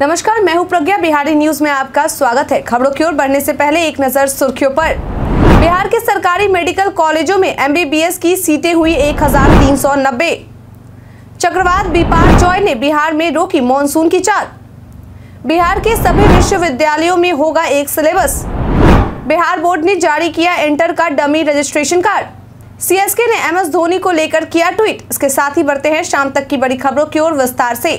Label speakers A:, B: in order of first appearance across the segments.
A: नमस्कार, मैं हूँ प्रज्ञा। बिहारी न्यूज़ में आपका स्वागत है। खबरों की ओर बढ़ने से पहले एक नज़र सुर्खियों पर। बिहार के सरकारी मेडिकल कॉलेजों में एमबीबीएस की सीटें हुई 1390 चक्रवात बीपार जॉय ने बिहार में रोकी मानसून की चाल। बिहार के सभी विश्वविद्यालयों में होगा एक सिलेबस। बिहार बोर्ड ने जारी किया इंटर का डमी रजिस्ट्रेशन कार्ड। सीएसके ने एमएस धोनी को लेकर किया ट्वीट। इसके साथ ही बढ़ते हैं शाम तक की बड़ी खबरों की ओर विस्तार से।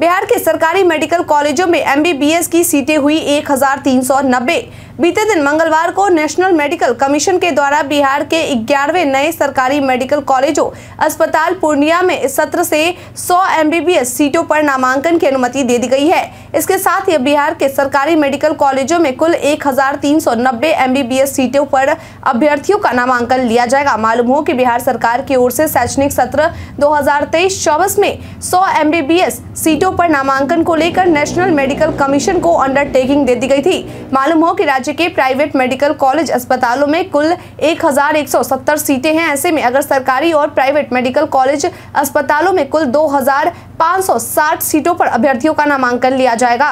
A: बिहार के सरकारी मेडिकल कॉलेजों में एमबीबीएस की सीटें हुई 1390 बीते दिन मंगलवार को नेशनल मेडिकल कमीशन के द्वारा बिहार के ग्यारहवें नए सरकारी मेडिकल कॉलेजों, अस्पताल पूर्णिया में सत्र से 100 एमबीबीएस सीटों पर नामांकन की अनुमति दे दी गई है। इसके साथ ही बिहार के सरकारी मेडिकल कॉलेजों में कुल 1390 एमबीबीएस सीटों पर अभ्यर्थियों का नामांकन लिया जाएगा। मालूम हो कि बिहार सरकार की ओर से शैक्षणिक सत्र 2023-24 में 100 एमबीबीएस सीटों पर नामांकन को लेकर नेशनल मेडिकल कमीशन को अंडरटेकिंग दे दी गई थी। मालूम हो कि राज्य राज्य के प्राइवेट मेडिकल कॉलेज अस्पतालों में कुल 1170 सीटें हैं। ऐसे में अगर सरकारी और प्राइवेट मेडिकल कॉलेज अस्पतालों में कुल 2560 सीटों पर अभ्यर्थियों का नामांकन लिया जाएगा।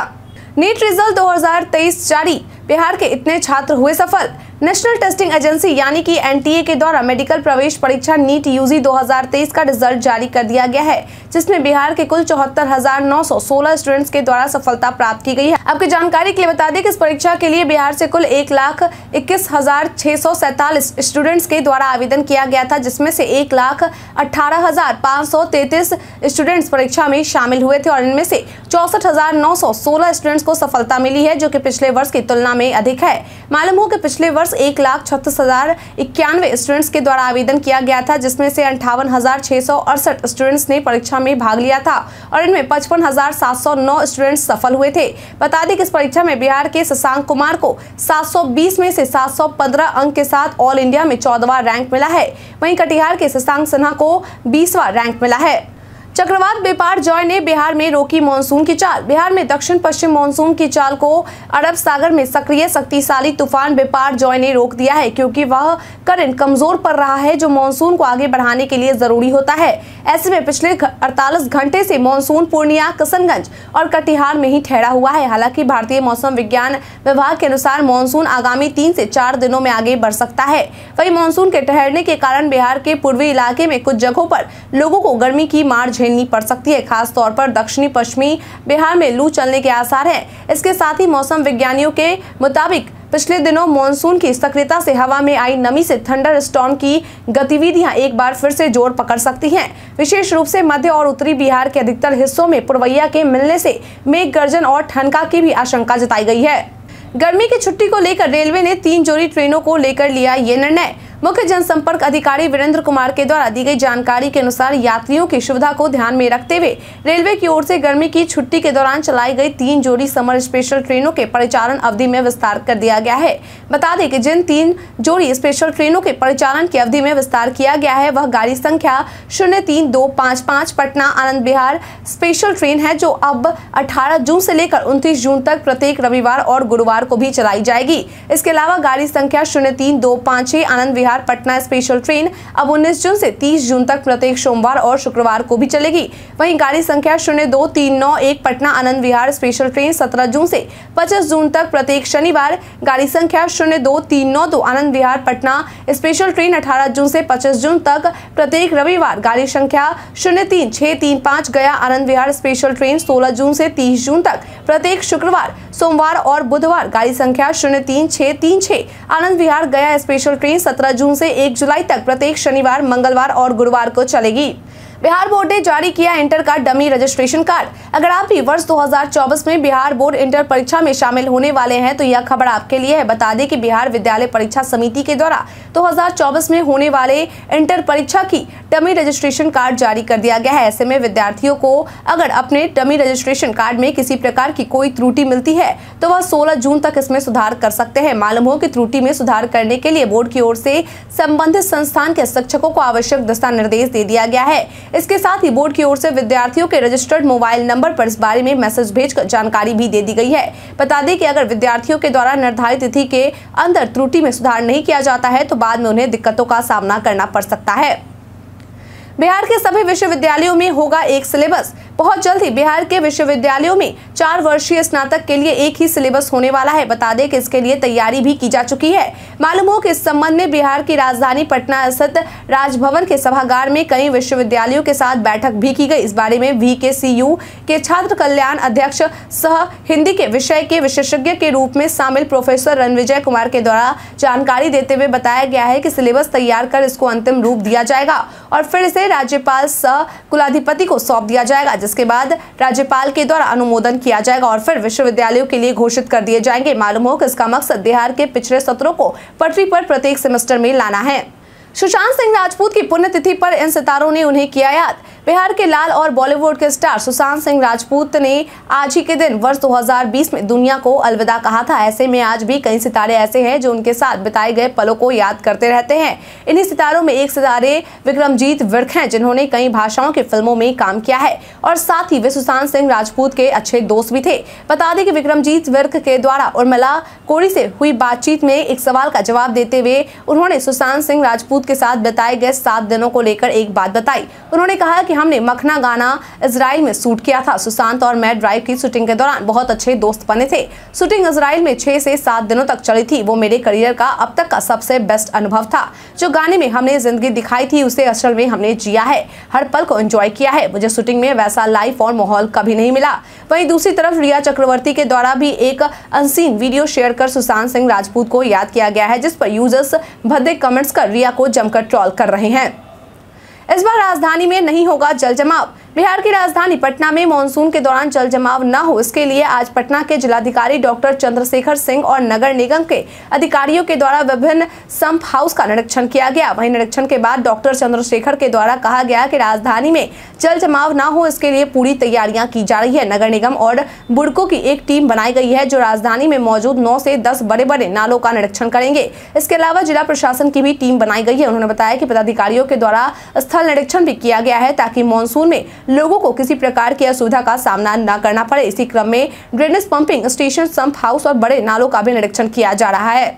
A: नीट रिज़ल्ट 2023 जारी। बिहार के इतने छात्र हुए सफल। नेशनल टेस्टिंग एजेंसी यानी कि एनटीए के द्वारा मेडिकल प्रवेश परीक्षा नीट यूजी 2023 का रिज़ल्ट जारी कर दिया गया है, जिसमें बिहार के कुल चौहत्तर हज़ार नौ सौ सोलह स्टूडेंट्स के द्वारा सफलता प्राप्त की गई है। आपकी जानकारी के लिए बता दें कि इस परीक्षा के लिए बिहार से कुल एक लाख इक्कीस हज़ार छह सौ सैतालीस स्टूडेंट्स के द्वारा आवेदन किया गया था, जिसमें से एक लाख अठारह हज़ार पाँच सौ तैतीस स्टूडेंट्स परीक्षा में शामिल हुए थे और इनमें से चौसठ स्टूडेंट्स को सफलता मिली है, जो की पिछले वर्ष की तुलना में अधिक है। मालूम हो कि पिछले वर्ष एक लाख छत्तीस हज़ार इक्यानवे स्टूडेंट्स के द्वारा आवेदन किया गया था, जिसमें से अंठावन हज़ार छह सौ अड़सठ स्टूडेंट्स ने परीक्षा में भाग लिया था और इनमें पचपन हज़ार सात सौ नौ स्टूडेंट्स सफल हुए थे। बता दें कि इस परीक्षा में बिहार के शशांक कुमार को 720 में से 715 अंक के साथ ऑल इंडिया में चौदहवा रैंक मिला है। वहीं कटिहार के शशांक सिन्हा को बीसवा रैंक मिला है। चक्रवात बेपार जॉय ने बिहार में रोकी मानसून की चाल। बिहार में दक्षिण पश्चिम मानसून की चाल को अरब सागर में सक्रिय शक्तिशाली तूफ़ान बेपार जॉय ने रोक दिया है, क्योंकि वह करंट कमज़ोर पड़ रहा है जो मानसून को आगे बढ़ाने के लिए ज़रूरी होता है। ऐसे में पिछले 48 घंटे से मानसून पूर्णिया, किशनगंज और कटिहार में ही ठहरा हुआ है। हालाँकि भारतीय मौसम विज्ञान विभाग के अनुसार मानसून आगामी तीन से चार दिनों में आगे बढ़ सकता है। वही मानसून के ठहरने के कारण बिहार के पूर्वी इलाके में कुछ जगहों पर लोगों को गर्मी की मार झेलनी पड़ सकती है खास तौर पर दक्षिणी पश्चिमी बिहार में लू चलने के आसार है। इसके साथ ही मौसम विज्ञानियों के मुताबिक पिछले दिनों मानसून की सक्रियता से हवा में आई नमी से थंडर स्टॉर्म की गतिविधियाँ एक बार फिर से ज़ोर पकड़ सकती हैं। विशेष रूप से मध्य और उत्तरी बिहार के अधिकतर हिस्सों में पुरवैया के मिलने से मेघ गर्जन और ठनका की भी आशंका जताई गई है। गर्मी की छुट्टी को लेकर रेलवे ने तीन जोड़ी ट्रेनों को लेकर लिया ये निर्णय। मुख्य जनसंपर्क अधिकारी वीरेंद्र कुमार के द्वारा दी गई जानकारी के अनुसार यात्रियों की सुविधा को ध्यान में रखते हुए रेलवे की ओर से गर्मी की छुट्टी के दौरान चलाई गई तीन जोड़ी समर स्पेशल ट्रेनों के परिचालन अवधि में विस्तार कर दिया गया है। बता दें कि जिन तीन जोड़ी स्पेशल ट्रेनों के परिचालन की अवधि में विस्तार किया गया है, वह गाड़ी संख्या शून्य तीन दो पाँच पाँच, पटना, आनंद बिहार स्पेशल ट्रेन है, जो अब अठारह जून से लेकर उनतीस जून तक प्रत्येक रविवार और गुरुवार को भी चलाई जाएगी। इसके अलावा गाड़ी संख्या शून्य तीन दो पाँच आनंद विहार बिहार पटना स्पेशल ट्रेन अब 19 जून से 30 जून तक प्रत्येक सोमवार और शुक्रवार को भी चलेगी। वहीं गाड़ी संख्या शून्य दो तीन नौ एक पटना आनंद विहार स्पेशल ट्रेन 17 जून से 25 जून तक प्रत्येक शनिवार, गाड़ी संख्या शून्य दो तीन नौ दो आनंद विहार पटना स्पेशल ट्रेन अठारह जून से पच्चीस जून तक प्रत्येक रविवार, गाड़ी संख्या शून्य तीन छह तीन पाँच गया आनंद विहार स्पेशल ट्रेन सोलह जून से तीस जून तक प्रत्येक शुक्रवार सोमवार और बुधवार गाड़ी संख्या शून्य तीन छह तीन छह। आनंद विहार गया स्पेशल ट्रेन सत्रह जून से एक जुलाई तक। प्रत्येक शनिवार, मंगलवार और गुरुवार को चलेगी। बिहार बोर्ड ने जारी किया इंटर का डमी रजिस्ट्रेशन कार्ड। अगर आप भी वर्ष 2024 में बिहार बोर्ड इंटर परीक्षा में शामिल होने वाले हैं तो यह खबर आपके लिए है। बता दें कि बिहार विद्यालय परीक्षा समिति के द्वारा 2024 में होने वाले इंटर परीक्षा की डमी रजिस्ट्रेशन कार्ड जारी कर दिया गया है। ऐसे में विद्यार्थियों को अगर अपने डमी रजिस्ट्रेशन कार्ड में किसी प्रकार की कोई त्रुटि मिलती है तो वह सोलह जून तक इसमें सुधार कर सकते हैं। मालूम हो कि त्रुटि में सुधार करने के लिए बोर्ड की ओर से संबंधित संस्थान के शिक्षकों को आवश्यक दिशा निर्देश दे दिया गया है। इसके साथ ही बोर्ड की ओर से विद्यार्थियों के रजिस्टर्ड मोबाइल नंबर पर इस बारे में मैसेज भेजकर जानकारी भी दे दी गई है। बता दें कि अगर विद्यार्थियों के द्वारा निर्धारित तिथि के अंदर त्रुटि में सुधार नहीं किया जाता है तो बाद में उन्हें दिक्कतों का सामना करना पड़ सकता है। बिहार के सभी विश्वविद्यालयों में होगा एक सिलेबस बहुत जल्द ही बिहार के विश्वविद्यालयों में चार वर्षीय स्नातक के लिए एक ही सिलेबस होने वाला है। बता दें कि इसके लिए तैयारी भी की जा चुकी है। मालूम हो कि इस संबंध में बिहार की राजधानी पटना स्थित राजभवन के सभागार में कई विश्वविद्यालयों के साथ बैठक भी की गई। इस बारे में वी के सी यू के छात्र कल्याण अध्यक्ष सह हिंदी के विषय के विशेषज्ञ के रूप में शामिल प्रोफेसर रणविजय कुमार के द्वारा जानकारी देते हुए बताया गया है कि सिलेबस तैयार कर इसको अंतिम रूप दिया जाएगा और फिर इसे राज्यपाल सह कुलाधिपति को सौंप दिया जाएगा। जिसके बाद राज्यपाल के द्वारा अनुमोदन किया जाएगा और फिर विश्वविद्यालयों के लिए घोषित कर दिए जाएँगे। मालूम हो कि इसका मकसद बिहार के पिछड़े सत्रों को पटरी पर प्रत्येक सेमेस्टर में लाना है। सुशांत सिंह राजपूत की पुण्यतिथि पर इन सितारों ने उन्हें किया याद। बिहार के लाल और बॉलीवुड के स्टार सुशांत सिंह राजपूत ने आज ही के दिन वर्ष 2020 में दुनिया को अलविदा कहा था। ऐसे में आज भी कई सितारे ऐसे हैं जो उनके साथ बिताए गए पलों को याद करते रहते हैं। इन्हीं सितारों में एक सितारे विक्रमजीत विर्क हैं, जिन्होंने कई भाषाओं की फ़िल्मों में काम किया है। और साथ ही वे सुशांत सिंह राजपूत के अच्छे दोस्त भी थे। बता दें कि विक्रमजीत विर्क के द्वारा उर्मिला कोड़ी से हुई बातचीत में एक सवाल का जवाब देते हुए उन्होंने सुशांत सिंह राजपूत के साथ बिताए गए सात दिनों को लेकर एक बात बताई। उन्होंने कहा कि हमने मखना गाना इसराइल में शूट किया था। सुशांत और मैं ड्राइव की शूटिंग के दौरान बहुत अच्छे दोस्त बने थे। शूटिंग इसराइल में छह से सात दिनों तक चली थी। वो मेरे करियर का अब तक का सबसे बेस्ट अनुभव था। जो गाने में हमने ज़िंदगी दिखाई थी, उसे असल में हमने जिया है। हर पल को एंजॉय किया है। मुझे शूटिंग में वैसा लाइफ और माहौल कभी नहीं मिला। वहीं दूसरी तरफ़ रिया चक्रवर्ती के द्वारा भी एक अनसीन वीडियो शेयर कर सुशांत सिंह राजपूत को याद किया गया है, जिस पर यूज़र्स भद्दे कमेंट्स कर रिया को जमकर ट्रॉल कर रहे हैं। इस बार राजधानी में नहीं होगा जल जमाव बिहार की राजधानी पटना में मानसून के दौरान जल जमाव न हो, इसके लिए आज पटना के जिलाधिकारी डॉक्टर चंद्रशेखर सिंह और नगर निगम के अधिकारियों के द्वारा विभिन्न संप हाउस का निरीक्षण किया गया। वहीं निरीक्षण के बाद डॉक्टर चंद्रशेखर के द्वारा कहा गया कि राजधानी में जल जमाव न हो, इसके लिए पूरी तैयारियाँ की जा रही है। नगर निगम और बुड़को की एक टीम बनाई गई है, जो राजधानी में मौजूद नौ से दस बड़े बड़े नालों का निरीक्षण करेंगे। इसके अलावा जिला प्रशासन की भी टीम बनाई गई है। उन्होंने बताया कि पदाधिकारियों के द्वारा स्थल निरीक्षण भी किया गया है, ताकि मानसून में लोगों को किसी प्रकार की असुविधा का सामना न करना पड़े। इसी क्रम में drainage pumping station, sump house और बड़े नालों का भी निरीक्षण किया जा रहा है।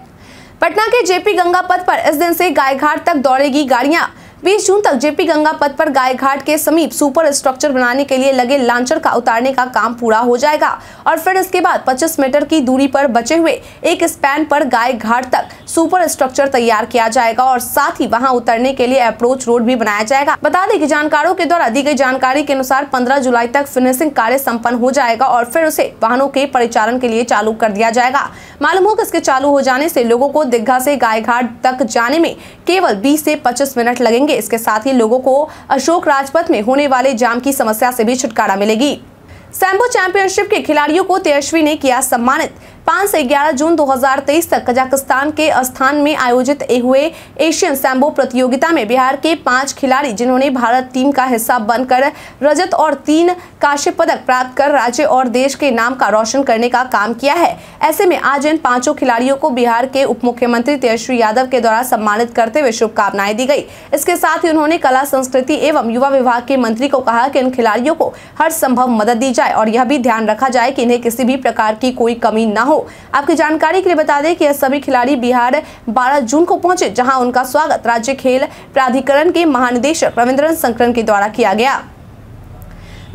A: पटना के जेपी गंगा पथ पर इस दिन से गायघाट तक दौड़ेगी गाड़ियाँ। 20 जून तक जेपी गंगा पथ पर गाय घाट के समीप सुपर स्ट्रक्चर बनाने के लिए लगे लांचर का उतारने का काम पूरा हो जाएगा और फिर इसके बाद 25 मीटर की दूरी पर बचे हुए एक स्पैन पर गाय घाट तक सुपर स्ट्रक्चर तैयार किया जाएगा और साथ ही वहाँ उतरने के लिए अप्रोच रोड भी बनाया जाएगा। बता दें की जानकारों के द्वारा दी गई जानकारी के अनुसार पंद्रह जुलाई तक फिनिशिंग कार्य सम्पन्न हो जाएगा और फिर उसे वाहनों के परिचालन के लिए चालू कर दिया जाएगा। मालूम हो कि इसके चालू हो जाने से लोगों को दिग्घा से गाय घाट तक जाने में केवल 20 से 25 मिनट लगेंगे। इसके साथ ही लोगों को अशोक राजपथ में होने वाले जाम की समस्या से भी छुटकारा मिलेगी। सैम्बो चैंपियनशिप के खिलाड़ियों को तेजस्वी ने किया सम्मानित। पाँच से ग्यारह जून 2023 तक कजाकिस्तान के स्थान में आयोजित हुए एशियन सैम्बो प्रतियोगिता में बिहार के पाँच खिलाड़ी जिन्होंने भारत टीम का हिस्सा बनकर रजत और तीन काश्य पदक प्राप्त कर राज्य और देश के नाम का रोशन करने का काम किया है। ऐसे में आज इन पाँचों खिलाड़ियों को बिहार के उप मुख्यमंत्री तेजस्वी यादव के द्वारा सम्मानित करते हुए शुभकामनाएँ दी गई। इसके साथ ही उन्होंने कला, संस्कृति एवं युवा विभाग के मंत्री को कहा कि इन खिलाड़ियों को हर संभव मदद दी जाए और यह भी ध्यान रखा जाए कि इन्हें किसी भी प्रकार की कोई कमी न हो। आपकी जानकारी के लिए बता दें कि यह सभी खिलाड़ी बिहार 12 जून को पहुँचे, जहाँ उनका स्वागत राज्य खेल प्राधिकरण के महानिदेशक रविंद्रन संकरण के द्वारा किया गया।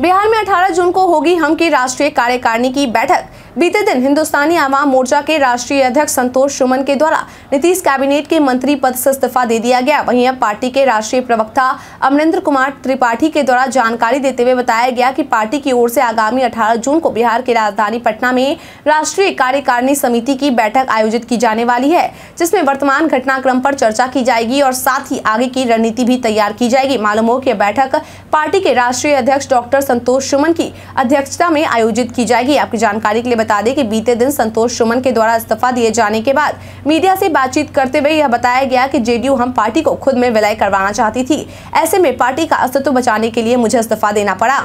A: बिहार में 18 जून को होगी हम की राष्ट्रीय कार्यकारिणी की बैठक। बीते दिन हिंदुस्तानी आवाम मोर्चा के राष्ट्रीय अध्यक्ष संतोष सुमन के द्वारा नीतीश कैबिनेट के मंत्री पद से इस्तीफा दे दिया गया। वहीं अब पार्टी के राष्ट्रीय प्रवक्ता अमरेंद्र कुमार त्रिपाठी के द्वारा जानकारी देते हुए बताया गया कि पार्टी की ओर से आगामी 18 जून को बिहार की राजधानी पटना में राष्ट्रीय कार्यकारिणी समिति की बैठक आयोजित की जाने वाली है, जिसमें वर्तमान घटनाक्रम पर चर्चा की जाएगी और साथ ही आगे की रणनीति भी तैयार की जाएगी। मालूम हो कि बैठक पार्टी के राष्ट्रीय अध्यक्ष डॉक्टर संतोष सुमन की अध्यक्षता में आयोजित की जाएगी। आपकी जानकारी के लिए बता दें कि बीते दिन संतोष सुमन के द्वारा इस्तीफा दिए जाने के बाद मीडिया से बातचीत करते हुए यह बताया गया कि जेडीयू हम पार्टी को खुद में विलय करवाना चाहती थी। ऐसे में पार्टी का अस्तित्व बचाने के लिए मुझे इस्तीफा देना पड़ा।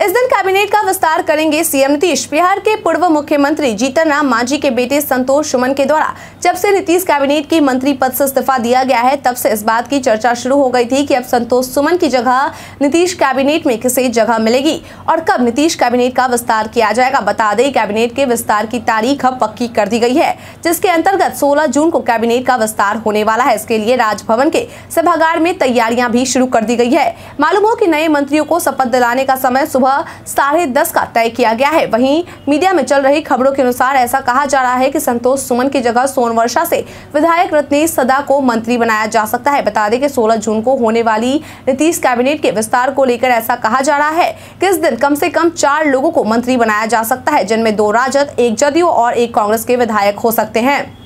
A: इस दिन कैबिनेट का विस्तार करेंगे सीएम नीतीश। बिहार के पूर्व मुख्यमंत्री जीतन राम, मांझी के बेटे संतोष सुमन के द्वारा जब से नीतीश कैबिनेट की मंत्री पद से इस्तीफा दिया गया है, तब से इस बात की चर्चा शुरू हो गई थी कि अब संतोष सुमन की जगह नीतीश कैबिनेट में किसे जगह मिलेगी और कब नीतीश कैबिनेट का विस्तार किया जाएगा। बता दें, कैबिनेट के विस्तार की तारीख अब पक्की कर दी गई है, जिसके अंतर्गत सोलह जून को कैबिनेट का विस्तार होने वाला है। इसके लिए राजभवन के सभागार में तैयारियाँ भी शुरू कर दी गई है। मालूम हो की नए मंत्रियों को शपथ दिलाने का समय सुबह सुबह साढ़े दस का तय किया गया है। वहीं मीडिया में चल रही खबरों के अनुसार ऐसा कहा जा रहा है कि संतोष सुमन की जगह सोनवर्षा से विधायक रत्नेश सदा को मंत्री बनाया जा सकता है। बता दें कि 16 जून को होने वाली नीतीश कैबिनेट के विस्तार को लेकर ऐसा कहा जा रहा है कि इस दिन कम से कम चार लोगों को मंत्री बनाया जा सकता है, जिनमें दो राजद, एक जदयू और एक कांग्रेस के विधायक हो सकते हैं।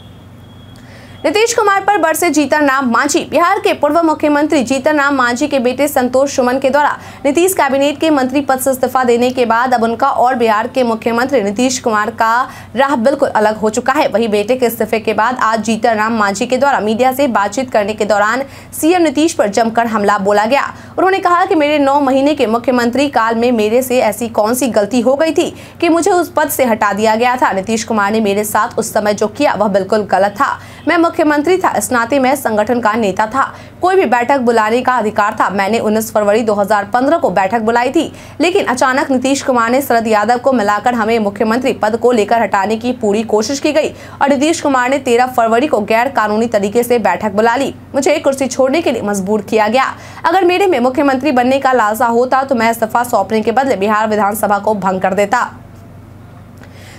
A: नीतीश कुमार पर बरसे जीतन राम मांझी। बिहार के पूर्व मुख्यमंत्री जीतन राम मांझी के बेटे संतोष सुमन के द्वारा नीतीश कैबिनेट के मंत्री पद से इस्तीफा देने के बाद अब उनका और बिहार के मुख्यमंत्री नीतीश कुमार का राह बिल्कुल अलग हो चुका है। वही बेटे के इस्तीफे के बाद आज जीतन राम मांझी के द्वारा मीडिया से बातचीत करने के दौरान सीएम नीतीश पर जमकर हमला बोला गया। उन्होंने कहा कि मेरे नौ महीने के मुख्यमंत्री काल में मेरे से ऐसी कौन सी गलती हो गई थी कि मुझे उस पद से हटा दिया गया था। नीतीश कुमार ने मेरे साथ उस समय जो किया, वह बिल्कुल गलत था। मैं मुख्यमंत्री था इस मैं संगठन का नेता था। कोई भी बैठक बुलाने का अधिकार था। मैंने 19 फरवरी 2015 को बैठक बुलाई थी। लेकिन अचानक नीतीश कुमार ने शरद यादव को मिलाकर हमें मुख्यमंत्री पद को लेकर हटाने की पूरी कोशिश की गई और नीतीश कुमार ने 13 फरवरी को गैर कानूनी तरीके से बैठक बुला ली। मुझे कुर्सी छोड़ने के लिए मजबूर किया गया। अगर मेरे में मुख्यमंत्री बनने का लालसा होता तो मैं इस्तीफा सौंपने के बदले बिहार विधानसभा को भंग कर देता।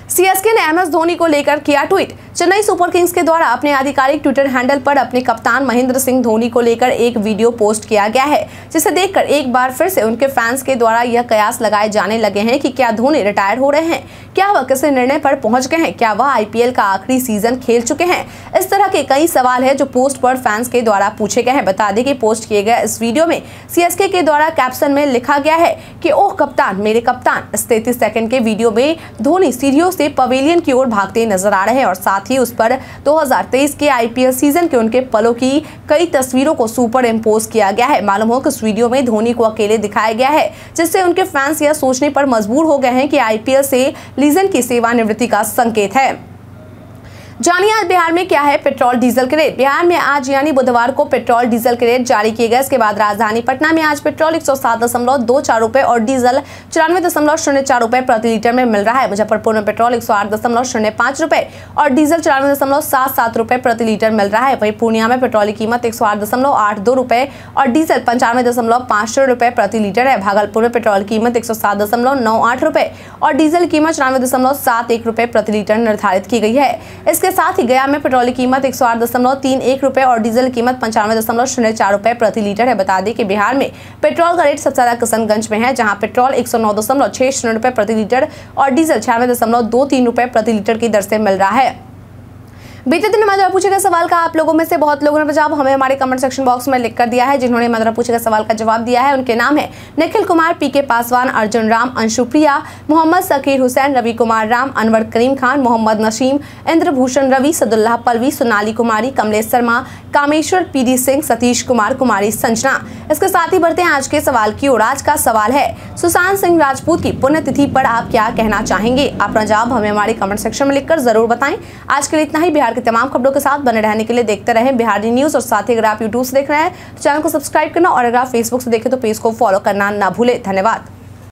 A: सीएसके ने एमएस धोनी को लेकर किया ट्वीट। चेन्नई सुपर किंग्स के द्वारा अपने आधिकारिक ट्विटर हैंडल पर अपने कप्तान महेंद्र सिंह धोनी को लेकर एक वीडियो पोस्ट किया गया है, जिसे देखकर एक बार फिर से उनके फैंस के द्वारा यह कयास लगाए जाने लगे हैं कि क्या धोनी रिटायर हो रहे हैं। क्या वह किसी निर्णय पर पहुँच गए हैं? क्या वह आईपीएल का आखिरी सीज़न खेल चुके हैं? इस तरह के कई सवाल है जो पोस्ट पर फैंस के द्वारा पूछे गए हैं। बता दें कि पोस्ट किए गए इस वीडियो में सीएसके के द्वारा कैप्शन में लिखा गया है कि, ओह, कप्तान, मेरे कप्तान। इस तैतीस सेकंड के वीडियो में धोनी सीढ़ियों से पवेलियन की ओर भागते नज़र आ रहे हैं और साथ ही उस पर 2023 के आईपीएल सीज़न के उनके पलों की कई तस्वीरों को सुपर इम्पोज किया गया है। मालूम हो कि इस वीडियो में धोनी को अकेले दिखाया गया है, जिससे उनके फैंस यह सोचने पर मजबूर हो गए हैं कि आईपीएल से लीजन की सेवानिवृत्ति का संकेत है। जानिए आज बिहार में क्या है पेट्रोल डीजल के रेट। बिहार में आज यानी बुधवार को पेट्रोल डीजल के रेट जारी किए गए। इसके बाद राजधानी पटना में आज पेट्रोल एक सौ सात दशमलव दो चार रुपए और डीजल चौरानवे दशमलव शून्य चार रुपए प्रति लीटर में मिल रहा है। मुजफ्फरपुर में पेट्रोल एक सौ आठ दशमलव शून्य पाँच रुपए और डीजल चौरानवे दशमलव सात सात रुपए प्रति लीटर मिल रहा है। वही पूर्णिया में पेट्रोल की कीमत एक सौ आठ दशमलव आठ दो रुपए और डीजल पंचानवे दशमलव पाँच सौ रुपए प्रति लीटर है। भागलपुर में पेट्रोल कीमत एक सौ सात दशमलव नौ आठ रुपए और डीजल कीमत चौरानवे दशमलव सात एक रुपए प्रति लीटर निर्धारित की गई है। इसके साथ ही गया में पेट्रोल की कीमत एक सौ आठ दशमलव तीन एक और डीजल कीमत पंचानवे दशमलव शून्य चार रुपए प्रति लीटर है। बता दें कि बिहार में पेट्रोल का रेट सबसे ज़्यादा किशनगंज में है, जहाँ पेट्रोल एक सौ नौ दशमलव छह शून्य रुपए प्रति लीटर और डीजल छियानवे दशमलव दो तीन रुपए प्रति लीटर की दर से मिल रहा है। बीते दिन मधुरा पूछे गए सवाल का आप लोगों में से बहुत लोगों ने जवाब हमें हमारे कमेंट सेक्शन बॉक्स में लिख कर दिया है, जिन्होंने मदरा पूछे गए सवाल का जवाब दिया है। उनके नाम है Nikhil Kumar P K Paswan, Arjun Ram Anshupriya Mohammad Sakir Hussain, Ravi Kumar Ram, Anwar Karim Khan, Mohammad Nashim, Indrabhushan Ravi, Sadullah Palvi, Sonali Kumari, Kamlesh Sharma, Kameshwar, PD Singh, Satish Kumar, Kumari Sanjana. इसके साथ ही बढ़ते हैं आज के सवाल की ओर। आज का सवाल है, सुशांत सिंह राजपूत की पुण्यतिथि पर आप क्या कहना चाहेंगे? अपना जवाब हमें हमारे कमेंट सेक्शन में लिखकर ज़रूर बताएँ। आज के लिए इतना ही। बिहार की तमाम खबरों के साथ बने रहने के लिए देखते रहें बिहारी न्यूज़ और साथ ही अगर आप यूट्यूब से देख रहे हैं तो चैनल को सब्सक्राइब करना और अगर आप फेसबुक से देखें तो पेज को फॉलो करना ना भूले। धन्यवाद।